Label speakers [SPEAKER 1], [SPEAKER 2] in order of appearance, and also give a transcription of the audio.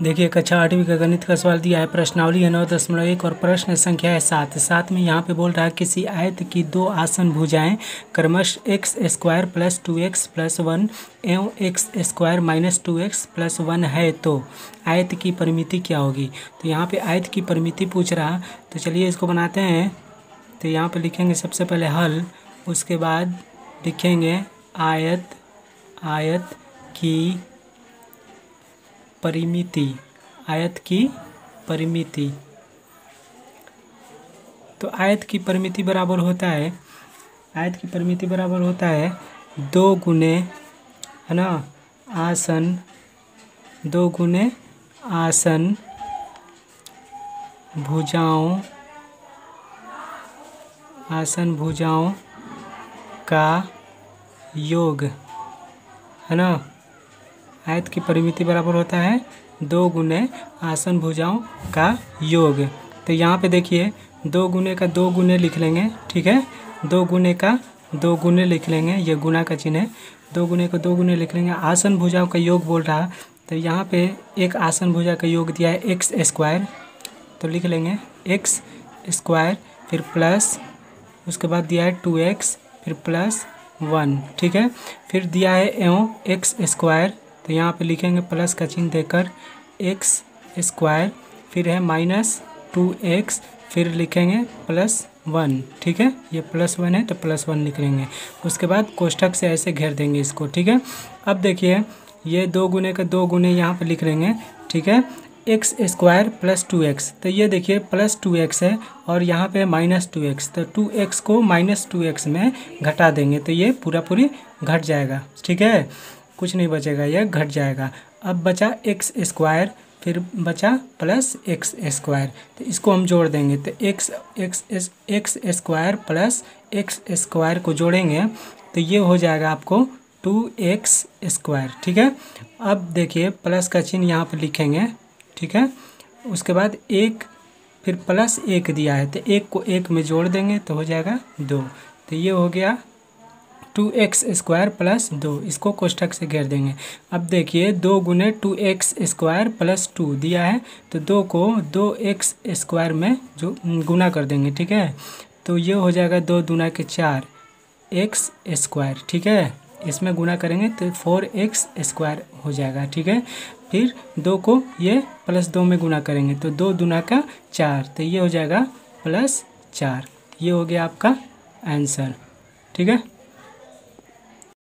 [SPEAKER 1] देखिए, कक्षा आठवीं का गणित का सवाल दिया है, प्रश्नावली है, नौ दशमलव एक और प्रश्न संख्या है सात। सात में यहाँ पे बोल रहा है, किसी आयत की दो आसन भुजाएँ, क्रमश x square plus two x plus one एवं x square minus two x plus one है तो आयत की परिमिति क्या होगी? तो यहाँ पे आयत की परिमिति पूछ रहा तो चलिए इसको बनाते हैं। तो यहाँ पर लिखेंगे सबसे पहले हल, उसके बाद लिखेंगे आयत आयत की परिमिति, आयत की परिमिति। तो आयत की परिमिति बराबर होता है, आयत की परिमिति बराबर होता है दो गुने, है ना, आसन, दो गुने आसन, भुजाओं आसन भुजाओं का योग, है ना। आयत की परिमिति बराबर होता है दो गुने आसन भुजाओं का योग। तो यहाँ पे देखिए, दो गुने का दो गुने लिख लेंगे, ठीक है? दो गुने का दो गुने लिख लेंगे, ये गुना का चिन्ह है। दो गुने का दो गुने लिख लेंगे। आसन भुजाओं का योग बोल रहा तो यहाँ पे एक आसन भुजा का योग दिया है एक्स स्क्वायर तो लिख लेंगे एक्स स्क्वायर फिर प्लस उसके बाद दिया है टू एक्स फिर प्लस वन ठीक है? फिर दिया है एवं एक्स स्क्वायर तो यहाँ पे लिखेंगे प्लस का चिन्ह देकर एक्स स्क्वायर फिर है माइनस टू एक्स फिर लिखेंगे प्लस वन, ठीक है? ये प्लस वन है तो प्लस वन लिख लेंगे उसके बाद कोष्ठक से ऐसे घेर देंगे इसको, ठीक है? अब देखिए, ये दो गुने का दो गुने यहाँ पर लिख लेंगे, ठीक है? X square plus two x तो ये देखिए प्लस टू एक्स है और यहाँ पे माइनस टू एक्स तो टू एक्स को माइनस टू एक्स में घटा देंगे तो ये पूरा पूरी घट जाएगा, ठीक है? कुछ नहीं बचेगा, यह घट जाएगा। अब बचा एक्स स्क्वायर फिर बचा प्लस एक्स स्क्वायर तो इसको हम जोड़ देंगे। तो x x x square plus x square को जोड़ेंगे तो ये हो जाएगा आपको टू एक्स स्क्वायर ठीक है? अब देखिए प्लस का चिन्ह यहाँ पर लिखेंगे, ठीक है? उसके बाद एक, फिर प्लस एक दिया है तो एक को एक में जोड़ देंगे तो हो जाएगा दो। तो ये हो गया टू एक्स स्क्वायर प्लस दो, इसको कोष्ठक से घेर देंगे। अब देखिए, दो गुने two x square plus two दिया है तो दो को दो एक्स स्क्वायर में जो गुना कर देंगे, ठीक है? तो ये हो जाएगा दो दुना के चार, एक्स स्क्वायर, ठीक है? इसमें गुना करेंगे तो फोर एक्स स्क्वायर हो जाएगा, ठीक है? फिर दो को ये प्लस दो में गुना करेंगे तो दो दुना का चार तो ये हो जाएगा प्लस चार। ये हो गया आपका आंसर, ठीक है?